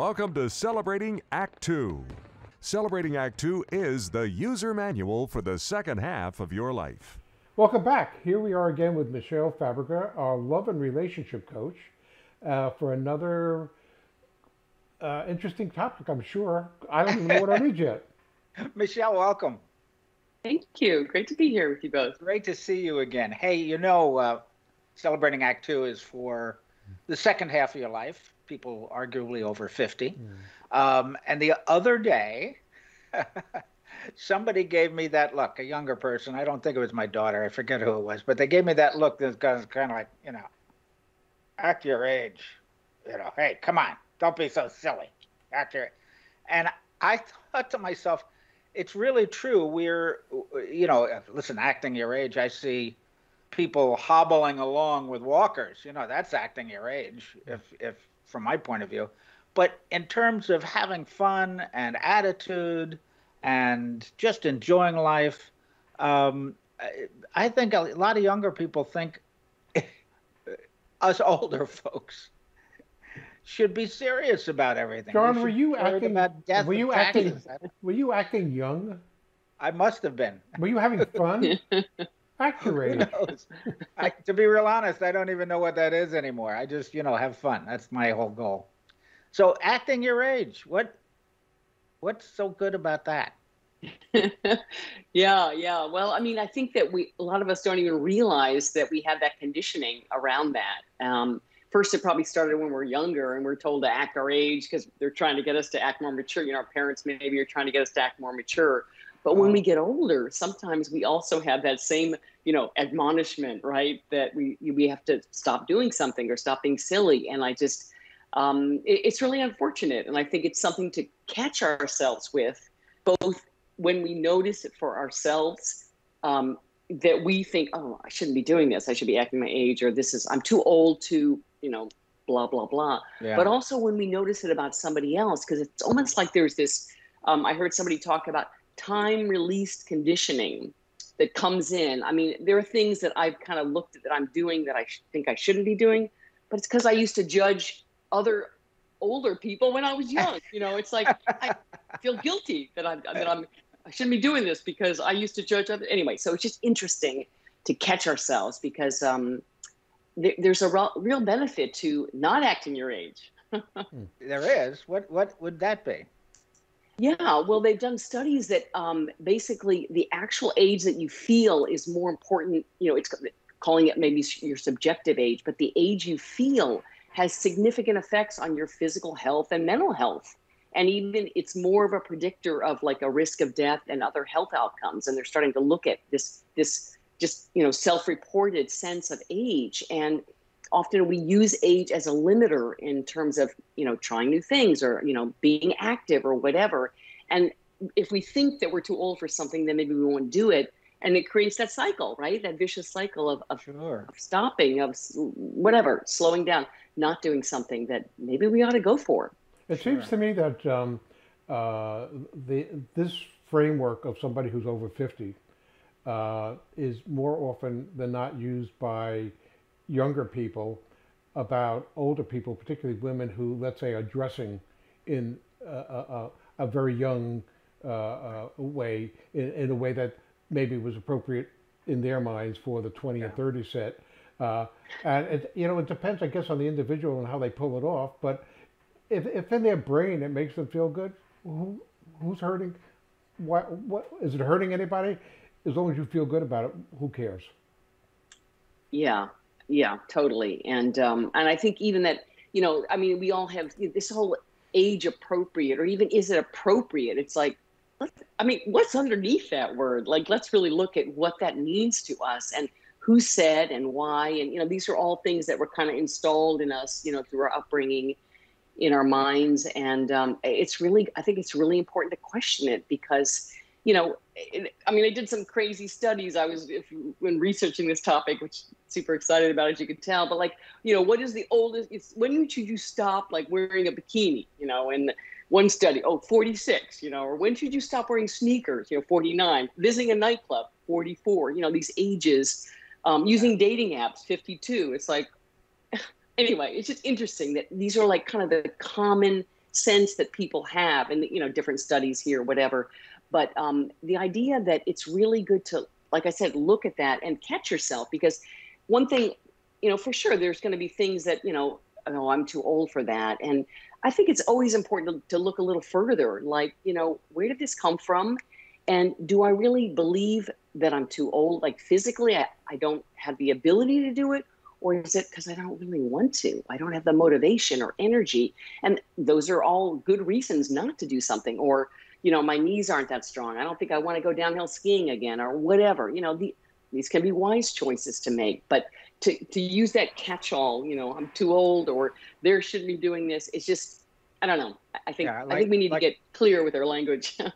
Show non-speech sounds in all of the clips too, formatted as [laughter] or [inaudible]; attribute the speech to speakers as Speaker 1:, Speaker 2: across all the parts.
Speaker 1: Welcome to Celebrating Act Two. Celebrating Act Two is the user manual for the second half of your life.
Speaker 2: Welcome back. Here we are again with Michele Fabrega, our love and relationship coach, uh, for another uh, interesting topic, I'm sure. I don't even know what I read yet. [laughs]
Speaker 3: Michelle, welcome.
Speaker 4: Thank you. Great to be here with you both.
Speaker 3: Great to see you again. Hey, you know, uh, Celebrating Act Two is for the second half of your life, people arguably over 50. Mm. Um, and the other day, [laughs] somebody gave me that look, a younger person. I don't think it was my daughter. I forget who it was, but they gave me that look that was kind of like, you know, act your age. You know, hey, come on, don't be so silly. Act your And I thought to myself, it's really true. We're, you know, listen, acting your age, I see people hobbling along with walkers. You know, that's acting your age, if, if from my point of view. But in terms of having fun and attitude and just enjoying life, um, I think a lot of younger people think [laughs] us older folks should be serious about everything.
Speaker 2: John, were you acting? About death were you acting? Were you acting young?
Speaker 3: I must have been.
Speaker 2: Were you having fun? [laughs] Accurate. [laughs]
Speaker 3: I, to be real honest, I don't even know what that is anymore. I just, you know, have fun. That's my whole goal. So acting your age, what what's so good about that? [laughs]
Speaker 4: yeah, yeah. Well, I mean, I think that we a lot of us don't even realize that we have that conditioning around that. Um, first, it probably started when we're younger and we're told to act our age because they're trying to get us to act more mature. You know, our parents maybe are trying to get us to act more mature. But when we get older, sometimes we also have that same, you know, admonishment, right? That we we have to stop doing something or stop being silly. And I just, um, it, it's really unfortunate. And I think it's something to catch ourselves with, both when we notice it for ourselves, um, that we think, oh, I shouldn't be doing this. I should be acting my age, or this is I'm too old to, you know, blah blah blah. Yeah. But also when we notice it about somebody else, because it's almost like there's this. Um, I heard somebody talk about time released conditioning that comes in. I mean, there are things that I've kind of looked at that I'm doing that I sh- think I shouldn't be doing, but it's because I used to judge other older people when I was [laughs] young. You know, it's like I feel guilty that I'm that I'm I shouldn't be doing this because I used to judge other. Anyway, so it's just interesting to catch ourselves because um, th- there's a real, real benefit to not acting your age. [laughs]
Speaker 3: there is. What what would that be?
Speaker 4: Yeah, well, they've done studies that um, basically the actual age that you feel is more important. You know, it's calling it maybe your subjective age, but the age you feel has significant effects on your physical health and mental health. And even it's more of a predictor of like a risk of death and other health outcomes. And they're starting to look at this this just you know self-reported sense of age and often we use age as a limiter in terms of you know trying new things or you know being active or whatever and if we think that we're too old for something then maybe we won't do it and it creates that cycle right that vicious cycle of, of,
Speaker 3: sure.
Speaker 4: of stopping of whatever slowing down not doing something that maybe we ought to go for
Speaker 2: it sure. seems to me that um, uh, the this framework of somebody who's over 50 uh, is more often than not used by younger people about older people, particularly women who, let's say, are dressing in a, a, a very young uh, uh, way, in, in, a way that maybe was appropriate in their minds for the 20 yeah. and 30 set. Uh, and it, you know, it depends, I guess, on the individual and how they pull it off. But if, if in their brain it makes them feel good, who, who's hurting? What, what is it hurting anybody? As long as you feel good about it, who cares?
Speaker 4: Yeah, yeah, totally. And um, and I think even that, you know, I mean, we all have this whole age appropriate, or even is it appropriate? It's like, I mean, what's underneath that word? Like, let's really look at what that means to us and who said and why. And you know, these are all things that were kind of installed in us, you know, through our upbringing, in our minds. And um, it's really, I think it's really important to question it because you know, I mean, I did some crazy studies. I was if, when researching this topic, which super excited about, as you could tell. But like, you know, what is the oldest? It's when should you stop like wearing a bikini? You know, and one study, oh, 46. You know, or when should you stop wearing sneakers? You know, 49. Visiting a nightclub, 44. You know, these ages. Um, using dating apps, 52. It's like, [laughs] anyway, it's just interesting that these are like kind of the common sense that people have, and you know, different studies here, whatever. But um, the idea that it's really good to, like I said, look at that and catch yourself because one thing, you know, for sure, there's going to be things that you know, oh, I'm too old for that, and I think it's always important to, to look a little further, like you know, where did this come from? And do I really believe that I'm too old? Like physically, I, I don't have the ability to do it? Or is it because I don't really want to? I don't have the motivation or energy. And those are all good reasons not to do something. Or, you know, my knees aren't that strong. I don't think I want to go downhill skiing again or whatever. You know, the, these can be wise choices to make. But to, to use that catch all, you know, I'm too old or there shouldn't be doing this, it's just, I don't know. I think, yeah, like, I think we need like, to get clear with our language. [laughs]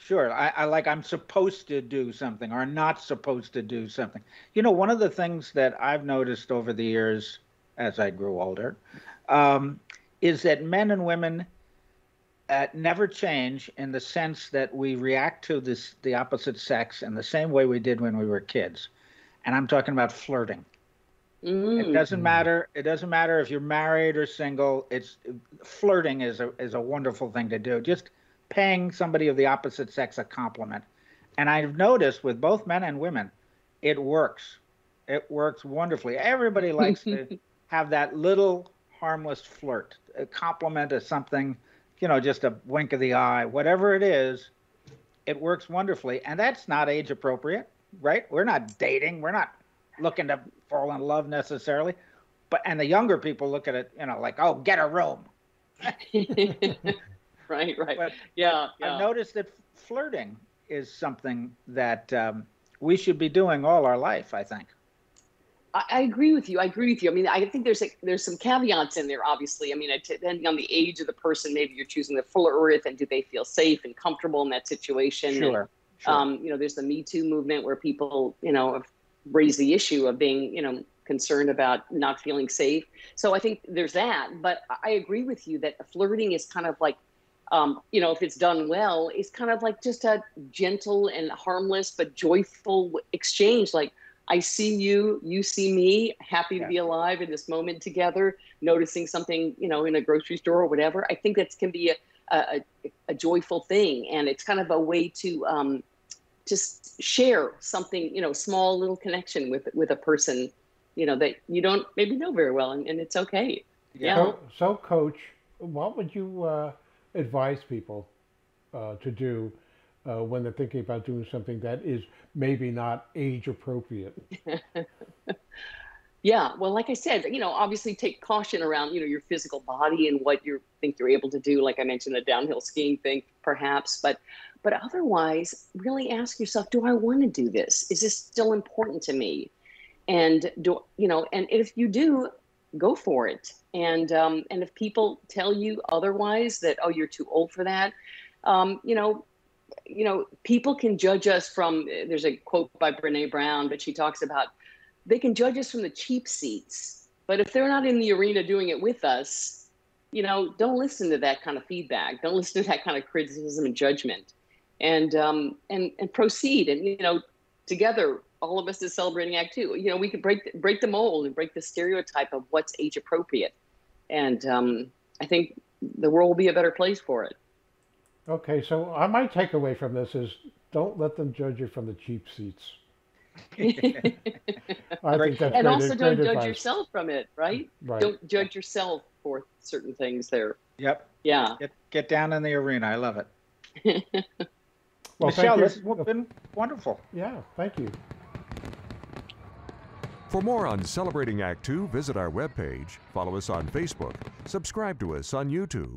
Speaker 3: Sure. I, I, like I'm supposed to do something or not supposed to do something. You know, one of the things that I've noticed over the years as I grew older um, is that men and women uh, never change in the sense that we react to this the opposite sex in the same way we did when we were kids. And I'm talking about flirting. Mm. It doesn't matter. It doesn't matter if you're married or single. It's flirting is a is a wonderful thing to do. Just paying somebody of the opposite sex a compliment. And I've noticed with both men and women, it works. It works wonderfully. Everybody likes to [laughs] have that little harmless flirt, a compliment of something, you know, just a wink of the eye, whatever it is, it works wonderfully. And that's not age appropriate, right? We're not dating. We're not looking to fall in love necessarily. But and the younger people look at it, you know, like, oh, get a room. [laughs]
Speaker 4: right, right. But yeah,
Speaker 3: yeah. I've noticed that flirting is something that um, we should be doing all our life. I think.
Speaker 4: I, I agree with you. I agree with you. I mean, I think there's a, there's some caveats in there. Obviously, I mean, depending on the age of the person, maybe you're choosing the fuller earth, and do they feel safe and comfortable in that situation?
Speaker 3: Sure.
Speaker 4: And, sure. Um, you know, there's the Me Too movement where people, you know, have raised the issue of being, you know, concerned about not feeling safe. So I think there's that. But I agree with you that flirting is kind of like um, you know, if it's done well, it's kind of like just a gentle and harmless but joyful exchange. Like, I see you, you see me, happy yeah. to be alive in this moment together, noticing something, you know, in a grocery store or whatever. I think that can be a, a, a joyful thing. And it's kind of a way to um, just share something, you know, small little connection with, with a person, you know, that you don't maybe know very well. And, and it's okay.
Speaker 2: Yeah. So, so, coach, what would you, uh, advise people uh, to do uh, when they're thinking about doing something that is maybe not age appropriate? [laughs]
Speaker 4: yeah, well, like I said, you know, obviously take caution around, you know, your physical body and what you think you're able to do. Like I mentioned, the downhill skiing thing, perhaps, but but otherwise, really ask yourself: Do I want to do this? Is this still important to me? And do you know? And if you do, go for it. And um, and if people tell you otherwise that oh you're too old for that, um, you know, you know people can judge us from. There's a quote by Brene Brown, but she talks about they can judge us from the cheap seats, but if they're not in the arena doing it with us, you know, don't listen to that kind of feedback. Don't listen to that kind of criticism and judgment, and um, and and proceed. And you know, together all of us is celebrating Act Two. You know, we can break break the mold and break the stereotype of what's age appropriate, and um, I think the world will be a better place for it.
Speaker 2: Okay, so my takeaway from this is don't let them judge you from the cheap seats. [laughs]
Speaker 4: I think that's and also don't judge advice. yourself from it, right? right? Don't judge yourself for certain things there.
Speaker 3: Yep.
Speaker 4: Yeah.
Speaker 3: Get, get down in the arena. I love it. [laughs] well, Michele, this has been wonderful.
Speaker 2: Yeah, thank you.
Speaker 1: For more on Celebrating Act Two, visit our webpage, follow us on Facebook, subscribe to us on YouTube,